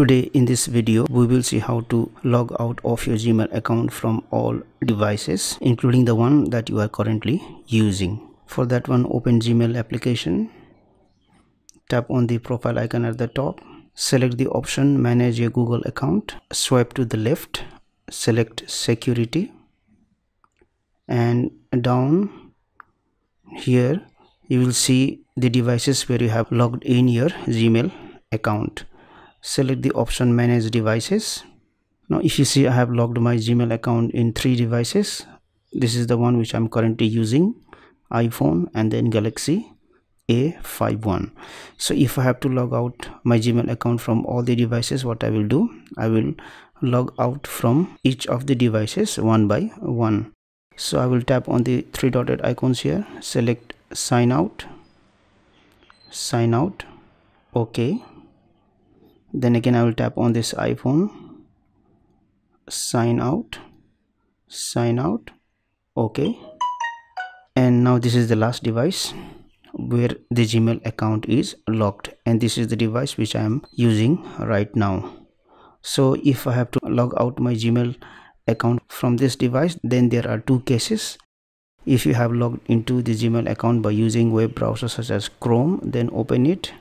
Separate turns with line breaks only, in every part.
Today in this video we will see how to log out of your Gmail account from all devices including the one that you are currently using. For that one open Gmail application tap on the profile icon at the top select the option manage your Google account swipe to the left select security and down here you will see the devices where you have logged in your Gmail account select the option manage devices. Now if you see I have logged my Gmail account in three devices. This is the one which I'm currently using iPhone and then Galaxy A51 so if I have to log out my Gmail account from all the devices what I will do? I will log out from each of the devices one by one. So I will tap on the three dotted icons here select sign out sign out okay then again I will tap on this iPhone. Sign out. Sign out. Okay. And now this is the last device where the Gmail account is locked. And this is the device which I am using right now. So if I have to log out my Gmail account from this device then there are two cases. If you have logged into the Gmail account by using web browser such as Chrome then open it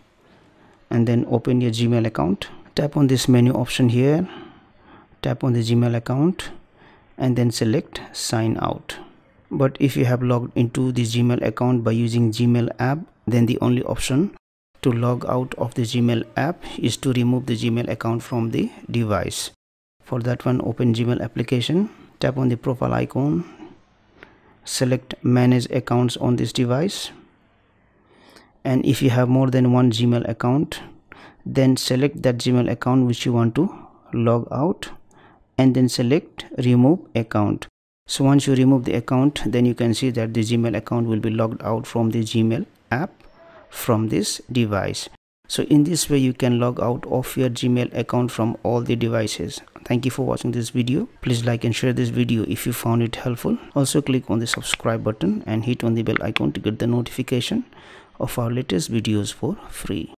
and then open your gmail account. Tap on this menu option here. Tap on the gmail account and then select sign out. But if you have logged into the gmail account by using gmail app then the only option to log out of the gmail app is to remove the gmail account from the device. For that one open gmail application. Tap on the profile icon. Select manage accounts on this device and if you have more than one gmail account then select that gmail account which you want to log out and then select remove account. So once you remove the account then you can see that the gmail account will be logged out from the gmail app from this device. So in this way you can log out of your gmail account from all the devices. Thank you for watching this video. Please like and share this video if you found it helpful. Also click on the subscribe button and hit on the bell icon to get the notification of our latest videos for free